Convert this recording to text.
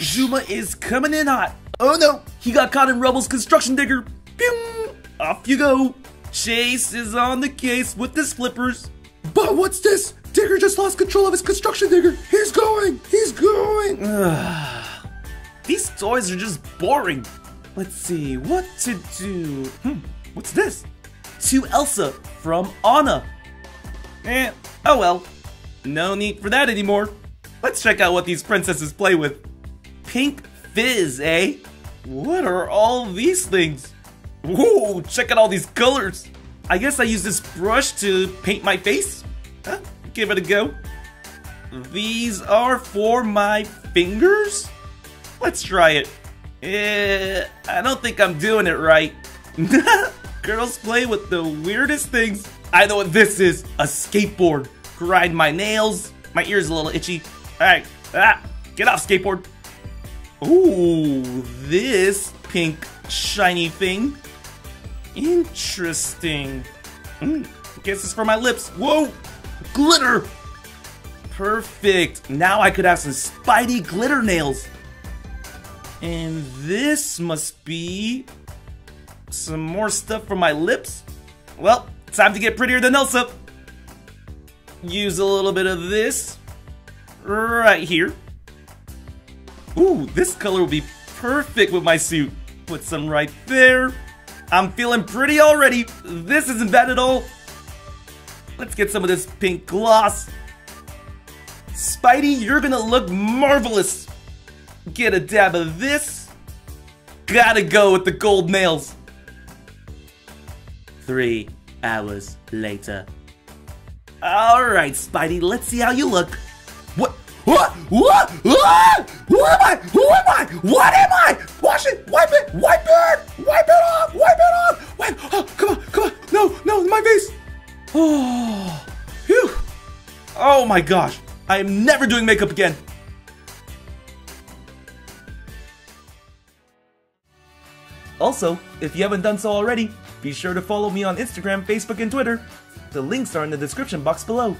Zuma is coming in hot. Oh no, he got caught in Rubble's construction digger. Pew! Off you go. Chase is on the case with his flippers. But what's this? Digger just lost control of his construction digger. He's going. He's going. These toys are just boring. Let's see what to do. Hmm, what's this? To Elsa from Anna. Eh, oh well. No need for that anymore. Let's check out what these princesses play with. Pink Fizz, eh? What are all these things? Whoa, check out all these colors. I guess I use this brush to paint my face. Huh, give it a go. These are for my fingers? Let's try it. Eh, I don't think I'm doing it right. Girls play with the weirdest things. I know what this is. A skateboard. Grind my nails. My ear's a little itchy. Alright. Ah, get off skateboard. Ooh, this pink shiny thing. Interesting. Mm, guess it's for my lips. Whoa! Glitter! Perfect. Now I could have some Spidey glitter nails. And this must be some more stuff for my lips. Well, time to get prettier than Elsa. Use a little bit of this right here. Ooh, this color will be perfect with my suit. Put some right there. I'm feeling pretty already. This isn't bad at all. Let's get some of this pink gloss. Spidey, you're gonna look marvelous. Get a dab of this. Gotta go with the gold nails. Three hours later. Alright, Spidey, let's see how you look. What? What? What? What? Who am I? Who am I? What am I? Wash it. Wipe it. Wipe it. Wipe it off. Wipe it off. Wipe. Oh, come on. Come on. No, no, my face. Oh, phew. Oh my gosh. I am never doing makeup again. Also, if you haven't done so already, be sure to follow me on Instagram, Facebook, and Twitter. The links are in the description box below.